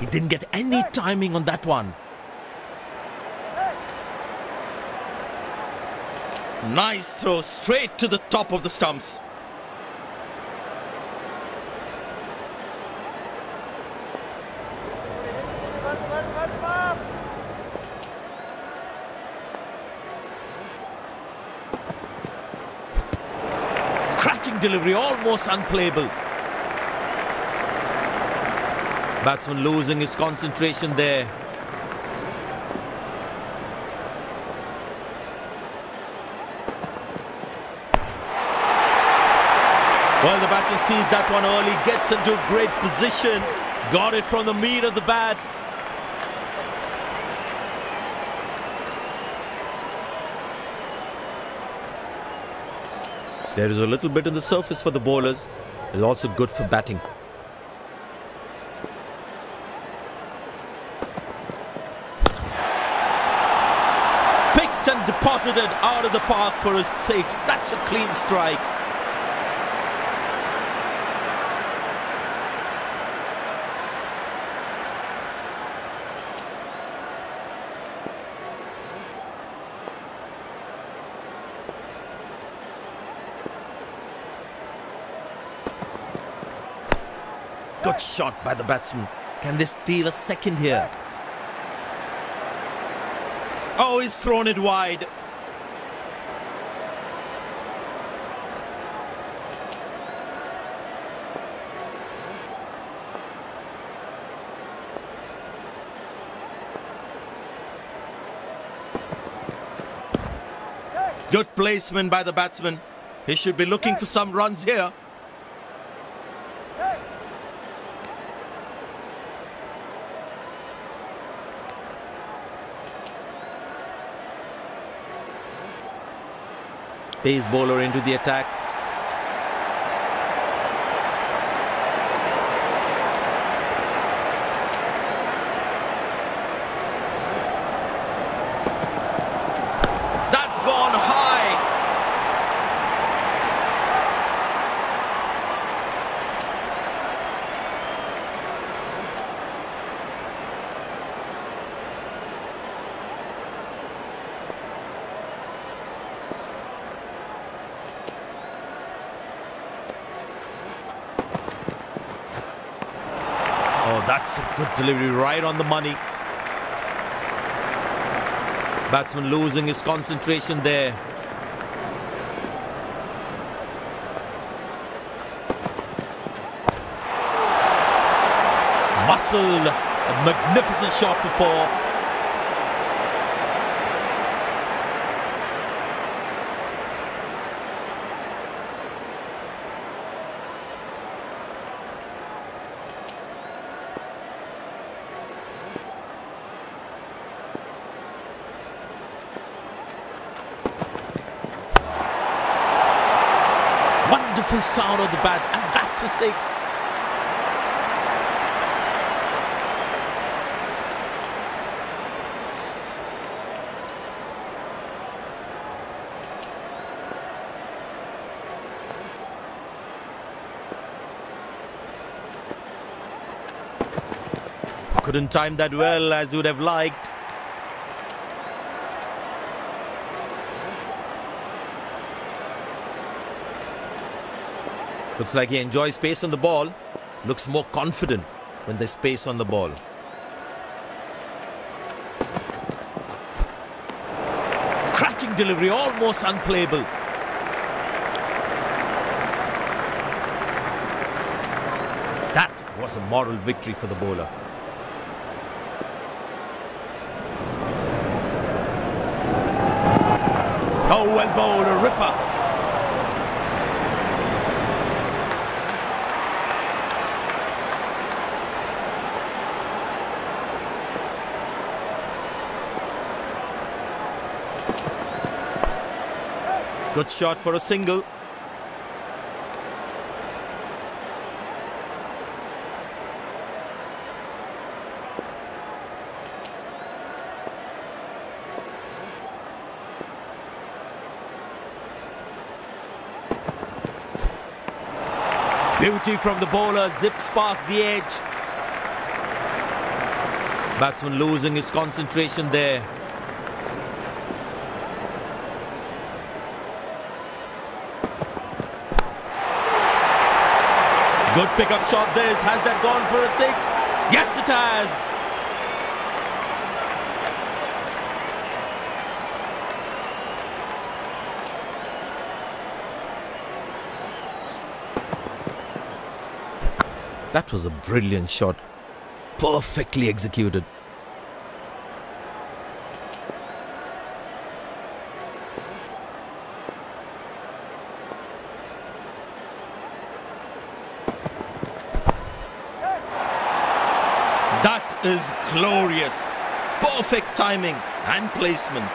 He didn't get any timing on that one. Nice throw straight to the top of the stumps. Cracking delivery, almost unplayable. Batsman losing his concentration there. Well, the batsman sees that one early, gets into a great position, got it from the meat of the bat. There is a little bit on the surface for the bowlers. It's also good for batting. Picked and deposited out of the park for a six. That's a clean strike. Good shot by the batsman. Can they steal a second here? Oh, he's thrown it wide. Good placement by the batsman. He should be looking for some runs here. Pace bowler into the attack. That's gone high. Oh, that's a good delivery right on the money. Batsman losing his concentration there. Muscle, a magnificent shot for four. Wonderful sound of the bat, and that's a six. Couldn't time that well as you would have liked. Looks like he enjoys pace on the ball. Looks more confident when there's pace on the ball. Cracking delivery, almost unplayable. That was a moral victory for the bowler. Oh, well bowled, a ripper. Good shot for a single. Beauty from the bowler, zips past the edge. Batsman losing his concentration there. Good pickup shot this. Has that gone for a six? Yes, it has. That was a brilliant shot. Perfectly executed. That is glorious. Perfect timing and placement.